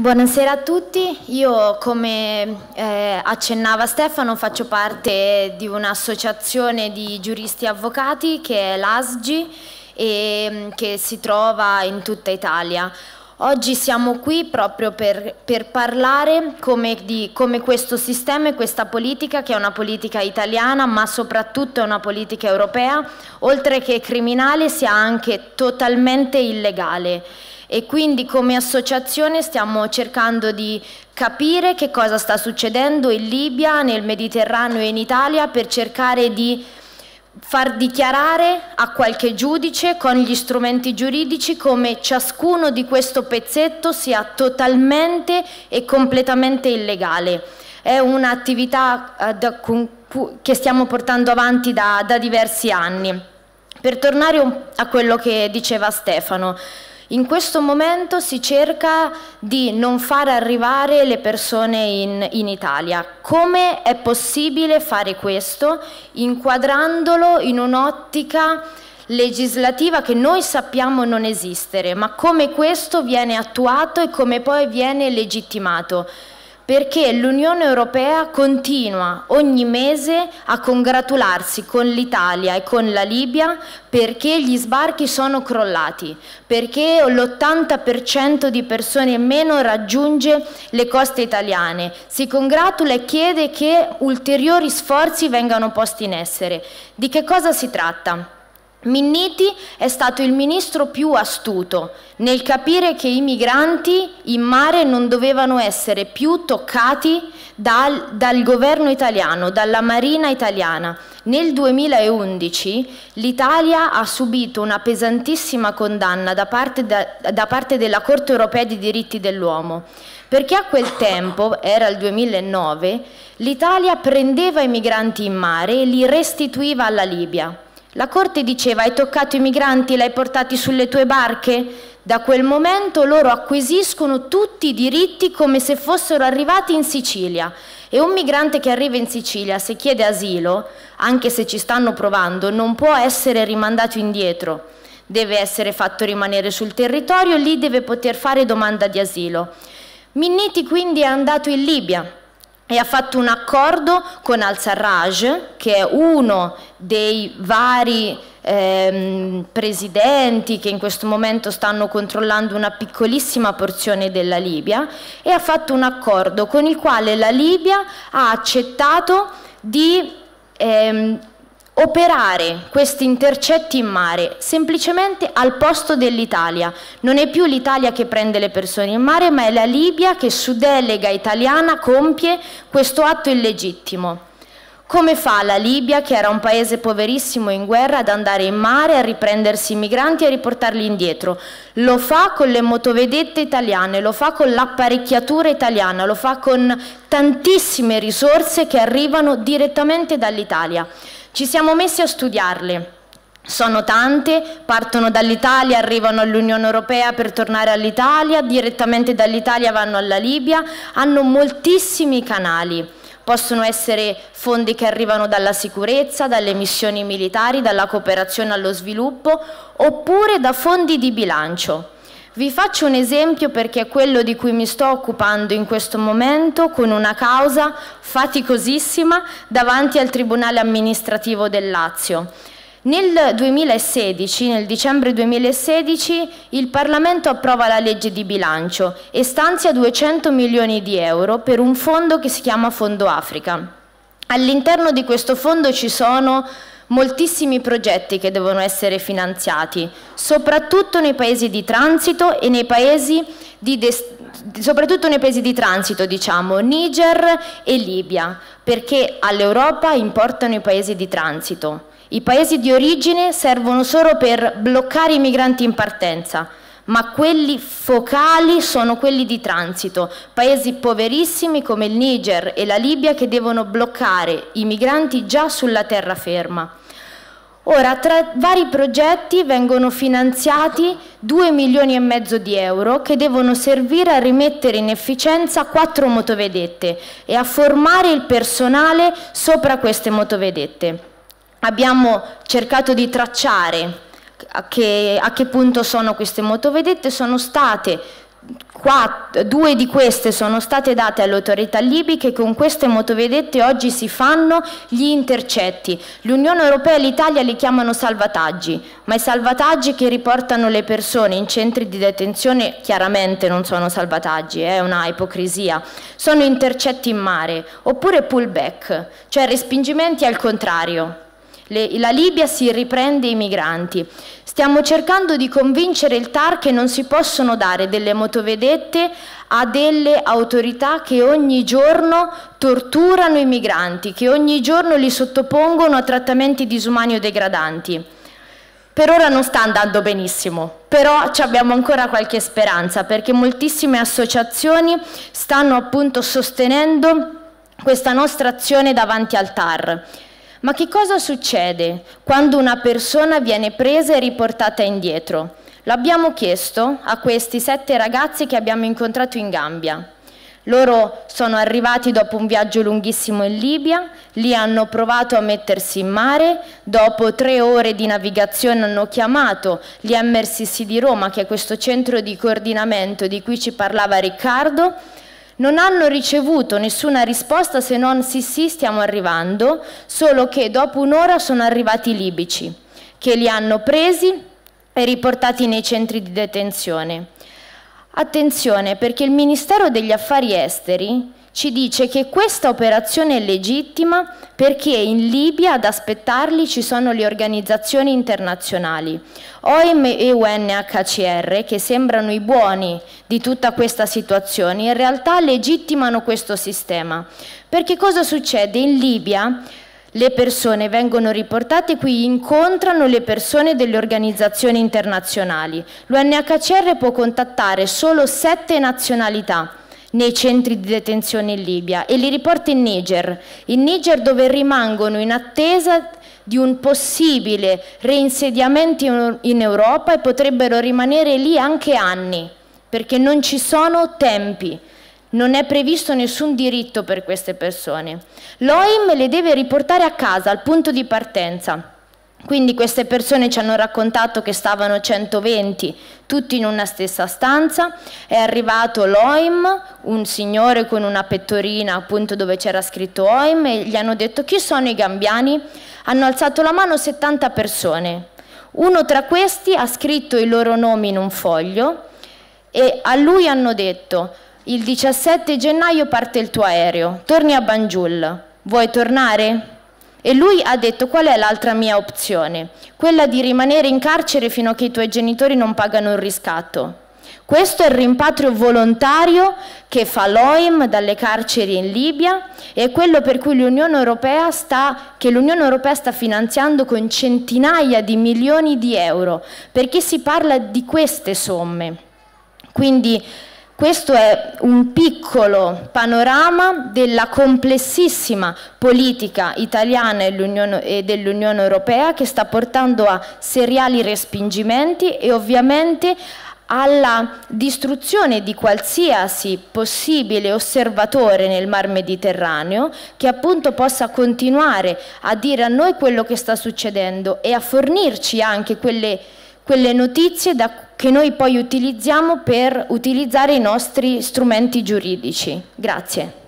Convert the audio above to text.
Buonasera a tutti, io come eh, accennava Stefano faccio parte di un'associazione di giuristi e avvocati che è l'ASGI e mm, che si trova in tutta Italia. Oggi siamo qui proprio per, per parlare come di come questo sistema e questa politica, che è una politica italiana ma soprattutto è una politica europea, oltre che criminale sia anche totalmente illegale e quindi come associazione stiamo cercando di capire che cosa sta succedendo in Libia, nel Mediterraneo e in Italia per cercare di far dichiarare a qualche giudice con gli strumenti giuridici come ciascuno di questo pezzetto sia totalmente e completamente illegale. È un'attività eh, che stiamo portando avanti da, da diversi anni. Per tornare a quello che diceva Stefano, in questo momento si cerca di non far arrivare le persone in, in Italia. Come è possibile fare questo? Inquadrandolo in un'ottica legislativa che noi sappiamo non esistere, ma come questo viene attuato e come poi viene legittimato perché l'Unione Europea continua ogni mese a congratularsi con l'Italia e con la Libia perché gli sbarchi sono crollati, perché l'80% di persone in meno raggiunge le coste italiane. Si congratula e chiede che ulteriori sforzi vengano posti in essere. Di che cosa si tratta? Minniti è stato il ministro più astuto nel capire che i migranti in mare non dovevano essere più toccati dal, dal governo italiano, dalla marina italiana. Nel 2011 l'Italia ha subito una pesantissima condanna da parte, da, da parte della Corte europea dei diritti dell'uomo, perché a quel tempo, era il 2009, l'Italia prendeva i migranti in mare e li restituiva alla Libia. La corte diceva hai toccato i migranti, l'hai portati sulle tue barche? Da quel momento loro acquisiscono tutti i diritti come se fossero arrivati in Sicilia e un migrante che arriva in Sicilia se chiede asilo, anche se ci stanno provando, non può essere rimandato indietro, deve essere fatto rimanere sul territorio lì deve poter fare domanda di asilo. Minniti quindi è andato in Libia, e ha fatto un accordo con al-Sarraj, che è uno dei vari ehm, presidenti che in questo momento stanno controllando una piccolissima porzione della Libia, e ha fatto un accordo con il quale la Libia ha accettato di ehm, operare questi intercetti in mare semplicemente al posto dell'Italia. Non è più l'Italia che prende le persone in mare, ma è la Libia che su delega italiana compie questo atto illegittimo. Come fa la Libia, che era un paese poverissimo in guerra, ad andare in mare a riprendersi i migranti e a riportarli indietro? Lo fa con le motovedette italiane, lo fa con l'apparecchiatura italiana, lo fa con tantissime risorse che arrivano direttamente dall'Italia. Ci siamo messi a studiarle. Sono tante, partono dall'Italia, arrivano all'Unione Europea per tornare all'Italia, direttamente dall'Italia vanno alla Libia, hanno moltissimi canali. Possono essere fondi che arrivano dalla sicurezza, dalle missioni militari, dalla cooperazione allo sviluppo, oppure da fondi di bilancio. Vi faccio un esempio perché è quello di cui mi sto occupando in questo momento con una causa faticosissima davanti al Tribunale amministrativo del Lazio. Nel 2016, nel dicembre 2016, il Parlamento approva la legge di bilancio e stanzia 200 milioni di euro per un fondo che si chiama Fondo Africa. All'interno di questo fondo ci sono moltissimi progetti che devono essere finanziati, soprattutto nei paesi di transito e nei paesi di soprattutto nei paesi di transito, diciamo, Niger e Libia, perché all'Europa importano i paesi di transito. I paesi di origine servono solo per bloccare i migranti in partenza, ma quelli focali sono quelli di transito, paesi poverissimi come il Niger e la Libia che devono bloccare i migranti già sulla terraferma. Ora, tra vari progetti vengono finanziati 2 milioni e mezzo di euro che devono servire a rimettere in efficienza quattro motovedette e a formare il personale sopra queste motovedette. Abbiamo cercato di tracciare a che, a che punto sono queste motovedette, sono state Quattro, due di queste sono state date alle autorità libiche con queste motovedette oggi si fanno gli intercetti. L'Unione Europea e l'Italia li chiamano salvataggi, ma i salvataggi che riportano le persone in centri di detenzione chiaramente non sono salvataggi, è una ipocrisia, sono intercetti in mare oppure pullback, cioè respingimenti al contrario. Le, la Libia si riprende i migranti. Stiamo cercando di convincere il TAR che non si possono dare delle motovedette a delle autorità che ogni giorno torturano i migranti, che ogni giorno li sottopongono a trattamenti disumani o degradanti. Per ora non sta andando benissimo, però abbiamo ancora qualche speranza perché moltissime associazioni stanno appunto sostenendo questa nostra azione davanti al TAR. Ma che cosa succede quando una persona viene presa e riportata indietro? L'abbiamo chiesto a questi sette ragazzi che abbiamo incontrato in Gambia. Loro sono arrivati dopo un viaggio lunghissimo in Libia, lì hanno provato a mettersi in mare, dopo tre ore di navigazione hanno chiamato gli MRCC di Roma, che è questo centro di coordinamento di cui ci parlava Riccardo, non hanno ricevuto nessuna risposta se non sì sì stiamo arrivando, solo che dopo un'ora sono arrivati i libici, che li hanno presi e riportati nei centri di detenzione. Attenzione perché il Ministero degli Affari Esteri ci dice che questa operazione è legittima perché in Libia ad aspettarli ci sono le organizzazioni internazionali, OIM e UNHCR, che sembrano i buoni di tutta questa situazione, in realtà legittimano questo sistema. Perché cosa succede? In Libia le persone vengono riportate qui, incontrano le persone delle organizzazioni internazionali. L'UNHCR può contattare solo sette nazionalità nei centri di detenzione in Libia e li riporta in Niger, in Niger dove rimangono in attesa di un possibile reinsediamento in Europa e potrebbero rimanere lì anche anni, perché non ci sono tempi, non è previsto nessun diritto per queste persone. L'OIM le deve riportare a casa, al punto di partenza. Quindi queste persone ci hanno raccontato che stavano 120 tutti in una stessa stanza, è arrivato l'OIM, un signore con una pettorina appunto dove c'era scritto OIM e gli hanno detto chi sono i gambiani? Hanno alzato la mano 70 persone. Uno tra questi ha scritto i loro nomi in un foglio e a lui hanno detto il 17 gennaio parte il tuo aereo, torni a Banjul, vuoi tornare? E lui ha detto qual è l'altra mia opzione? Quella di rimanere in carcere fino a che i tuoi genitori non pagano il riscatto. Questo è il rimpatrio volontario che fa l'OIM dalle carceri in Libia e quello per cui l'Unione Europea l'Unione Europea sta finanziando con centinaia di milioni di euro, perché si parla di queste somme. Quindi questo è un piccolo panorama della complessissima politica italiana e dell'Unione Europea che sta portando a seriali respingimenti e ovviamente alla distruzione di qualsiasi possibile osservatore nel Mar Mediterraneo che appunto possa continuare a dire a noi quello che sta succedendo e a fornirci anche quelle quelle notizie da, che noi poi utilizziamo per utilizzare i nostri strumenti giuridici. Grazie.